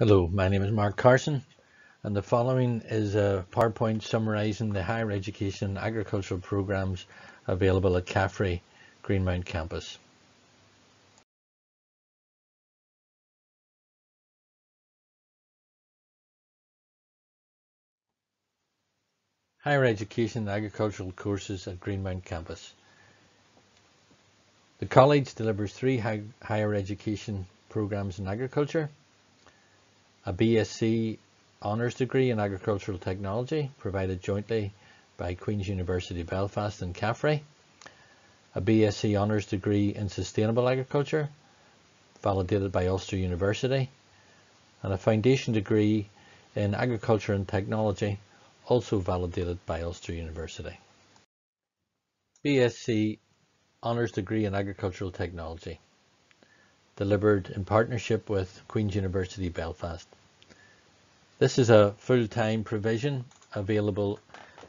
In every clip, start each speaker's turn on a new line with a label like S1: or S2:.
S1: Hello, my name is Mark Carson and the following is a PowerPoint summarising the higher education agricultural programmes available at CAFRE Greenmount campus. Higher education agricultural courses at Greenmount campus. The college delivers three high, higher education programmes in agriculture a BSc Honours degree in Agricultural Technology provided jointly by Queen's University Belfast and CAFRE, a BSc Honours degree in Sustainable Agriculture validated by Ulster University, and a foundation degree in Agriculture and Technology also validated by Ulster University. BSc Honours degree in Agricultural Technology delivered in partnership with Queen's University Belfast. This is a full-time provision available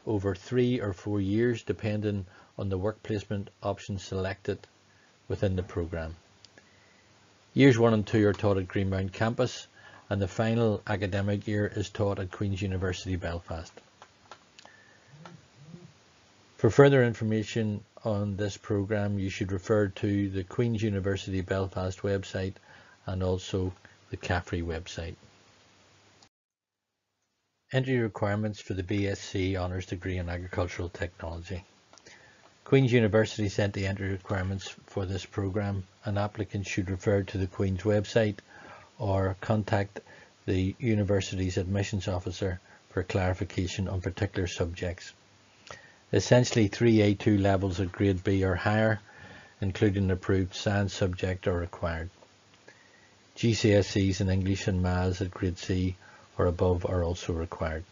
S1: over three or four years depending on the work placement option selected within the programme. Years 1 and 2 are taught at Greenmount campus and the final academic year is taught at Queen's University Belfast. For further information on this programme you should refer to the Queen's University Belfast website and also the CAFRE website. Entry requirements for the BSc Honours degree in Agricultural Technology. Queen's University sent the entry requirements for this programme and applicants should refer to the Queen's website or contact the university's admissions officer for clarification on particular subjects. Essentially, three A2 levels at grade B or higher, including approved science subject, are required. GCSEs in English and Maths at grade C or above are also required.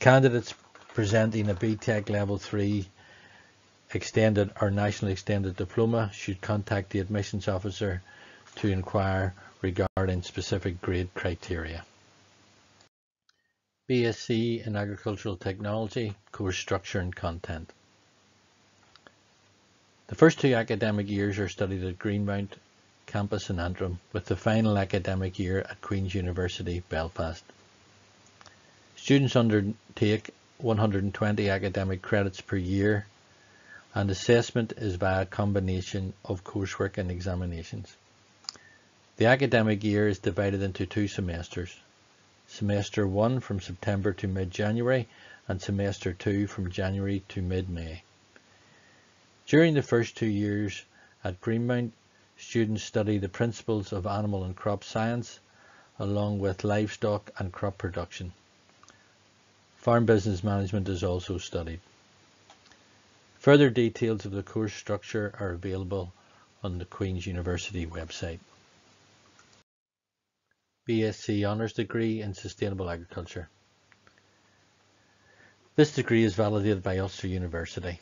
S1: Candidates presenting a BTEC Level 3 extended or national extended diploma should contact the admissions officer to inquire regarding specific grade criteria. BSc in Agricultural Technology, course structure and content. The first two academic years are studied at Greenmount campus in Antrim with the final academic year at Queen's University, Belfast. Students undertake 120 academic credits per year and assessment is via a combination of coursework and examinations. The academic year is divided into two semesters semester 1 from September to mid-January and semester 2 from January to mid-May. During the first two years at Greenmount, students study the principles of animal and crop science along with livestock and crop production. Farm business management is also studied. Further details of the course structure are available on the Queen's University website. BSc Honours degree in Sustainable Agriculture. This degree is validated by Ulster University.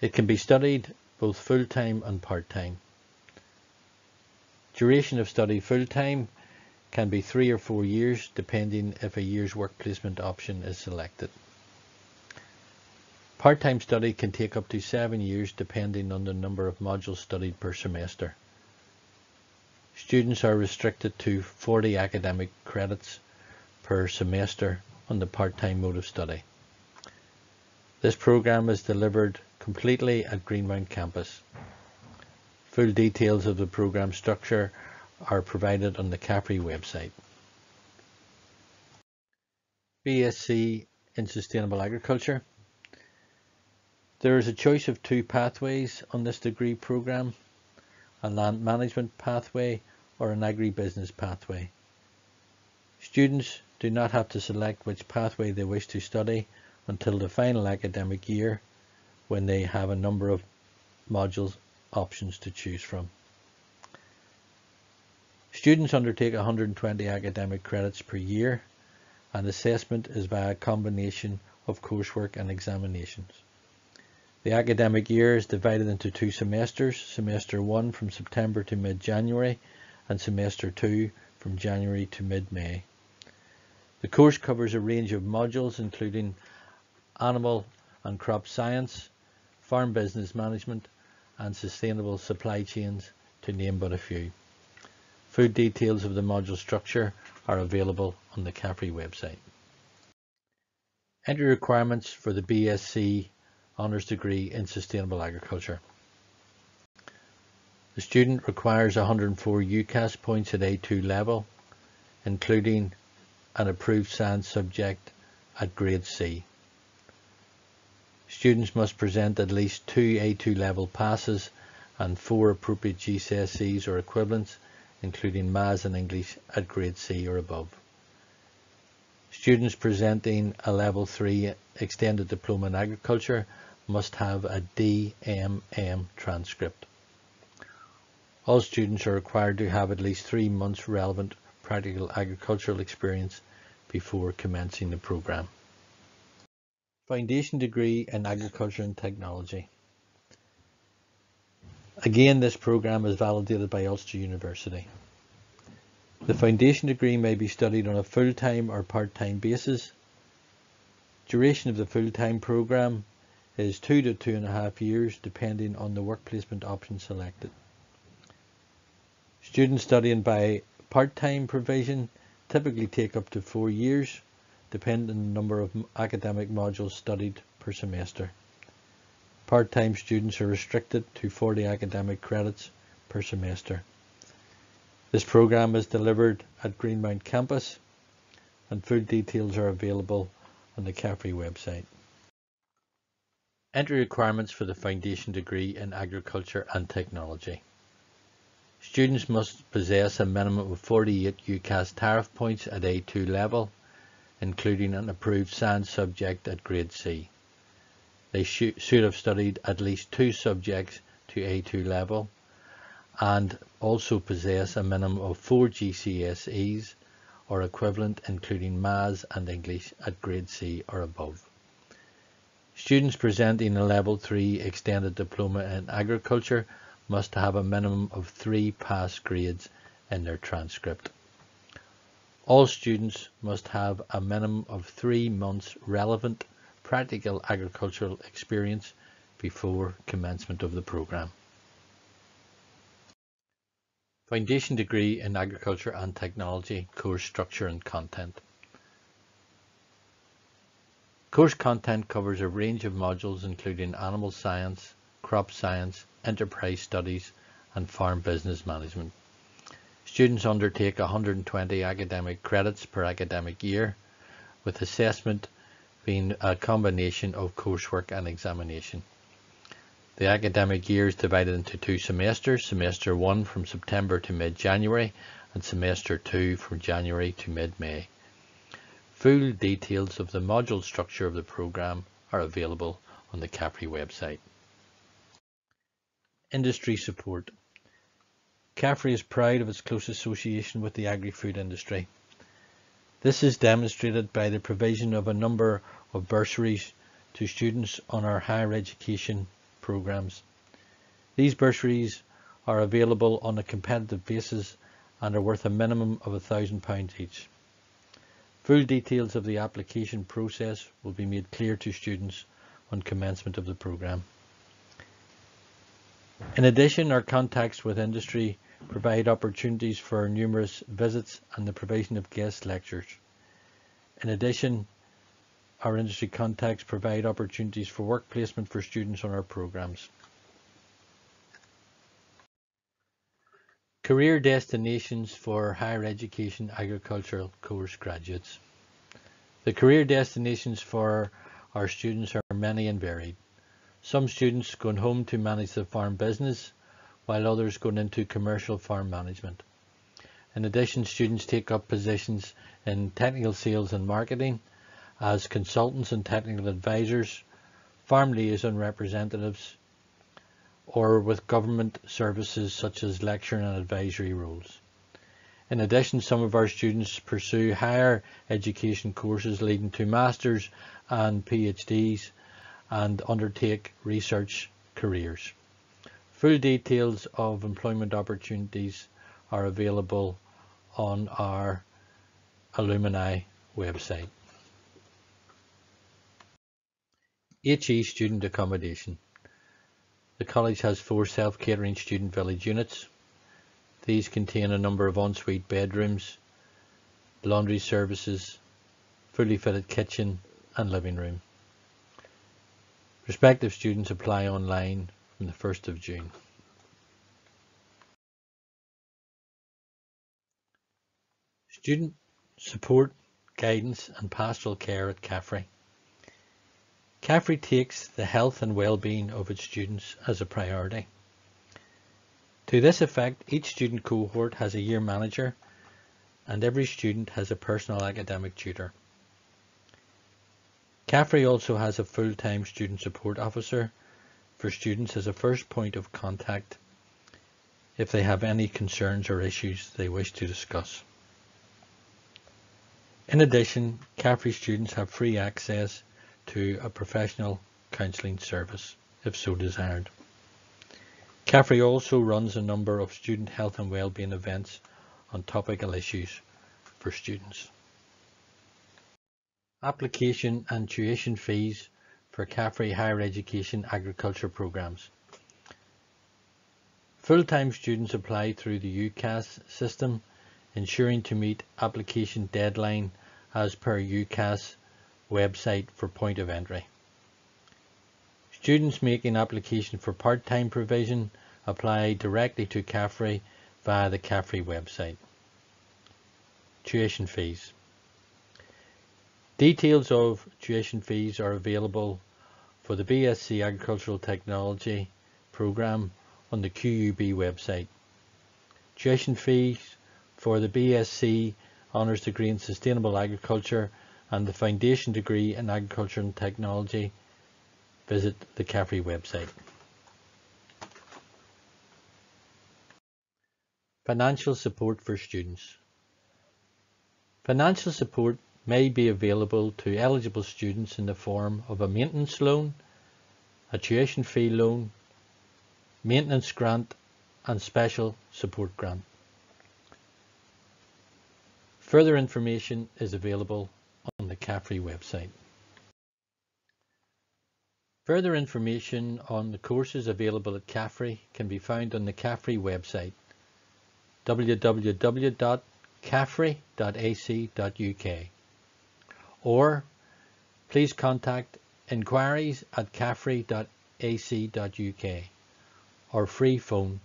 S1: It can be studied both full-time and part-time. Duration of study full-time can be three or four years depending if a year's work placement option is selected. Part-time study can take up to seven years depending on the number of modules studied per semester. Students are restricted to 40 academic credits per semester on the part-time mode of study. This program is delivered completely at Greenmount campus. Full details of the program structure are provided on the CAFRE website. BSc in Sustainable Agriculture. There is a choice of two pathways on this degree program a land management pathway or an agribusiness pathway. Students do not have to select which pathway they wish to study until the final academic year when they have a number of modules options to choose from. Students undertake 120 academic credits per year and assessment is via a combination of coursework and examinations. The academic year is divided into two semesters, semester 1 from September to mid-January and semester 2 from January to mid-May. The course covers a range of modules including animal and crop science, farm business management and sustainable supply chains to name but a few. Full details of the module structure are available on the CAFRE website. Entry requirements for the BSc Honours degree in Sustainable Agriculture. The student requires 104 UCAS points at A2 level, including an approved science subject at grade C. Students must present at least two A2 level passes and four appropriate GCSEs or equivalents, including Maths and English at grade C or above. Students presenting a level 3 extended diploma in agriculture must have a DMM transcript. All students are required to have at least three months relevant practical agricultural experience before commencing the programme. Foundation degree in Agriculture and Technology. Again, this programme is validated by Ulster University. The foundation degree may be studied on a full-time or part-time basis. Duration of the full-time programme is two to two and a half years depending on the work placement option selected. Students studying by part-time provision typically take up to four years depending on the number of academic modules studied per semester. Part-time students are restricted to 40 academic credits per semester. This program is delivered at Greenmount campus and full details are available on the CAFRE website. Entry requirements for the foundation degree in agriculture and technology. Students must possess a minimum of 48 UCAS tariff points at A2 level, including an approved science subject at grade C. They should have studied at least two subjects to A2 level and also possess a minimum of four GCSEs or equivalent including Maths and English at grade C or above. Students presenting a Level 3 Extended Diploma in Agriculture must have a minimum of three pass grades in their transcript. All students must have a minimum of three months relevant practical agricultural experience before commencement of the programme. Foundation degree in Agriculture and Technology course structure and content. Course content covers a range of modules including animal science, crop science, enterprise studies and farm business management. Students undertake 120 academic credits per academic year with assessment being a combination of coursework and examination. The academic year is divided into two semesters, semester 1 from September to mid-January and semester 2 from January to mid-May. Full details of the module structure of the programme are available on the CAFRE website. Industry support. CAFRE is proud of its close association with the agri-food industry. This is demonstrated by the provision of a number of bursaries to students on our higher education programmes. These bursaries are available on a competitive basis and are worth a minimum of £1,000 each. Full details of the application process will be made clear to students on commencement of the programme. In addition, our contacts with industry provide opportunities for numerous visits and the provision of guest lectures. In addition, our industry contacts provide opportunities for work placement for students on our programs. Career destinations for higher education agricultural course graduates. The career destinations for our students are many and varied. Some students going home to manage the farm business, while others going into commercial farm management. In addition, students take up positions in technical sales and marketing as consultants and technical advisors, farm liaison representatives, or with government services such as lecturing and advisory roles. In addition, some of our students pursue higher education courses leading to masters and PhDs and undertake research careers. Full details of employment opportunities are available on our alumni website. HE student accommodation. The college has four self-catering student village units. These contain a number of ensuite bedrooms, laundry services, fully fitted kitchen and living room. Prospective students apply online from the 1st of June. Student support, guidance and pastoral care at CAFRE. CAFRE takes the health and well-being of its students as a priority. To this effect, each student cohort has a year manager and every student has a personal academic tutor. CAFRE also has a full-time student support officer for students as a first point of contact if they have any concerns or issues they wish to discuss. In addition, CAFRE students have free access to a professional counselling service if so desired. CAFRE also runs a number of student health and wellbeing events on topical issues for students. Application and tuition fees for CAFRE higher education agriculture programs. Full-time students apply through the UCAS system, ensuring to meet application deadline as per UCAS website for point of entry. Students making application for part-time provision apply directly to CAFRE via the CAFRE website. Tuition fees. Details of tuition fees are available for the BSc Agricultural Technology programme on the QUB website. Tuition fees for the BSc Honours degree in Sustainable Agriculture and the Foundation degree in Agriculture and Technology visit the CAFRE website. Financial support for students. Financial support may be available to eligible students in the form of a maintenance loan, a tuition fee loan, maintenance grant and special support grant. Further information is available on the CAFRE website. Further information on the courses available at CAFRE can be found on the CAFRE website www.cafre.ac.uk or please contact inquiries at cafre.ac.uk or free phone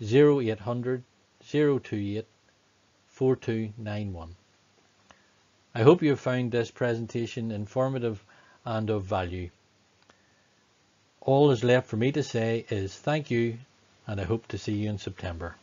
S1: 0800 028 4291. I hope you have found this presentation informative and of value. All is left for me to say is thank you and I hope to see you in September.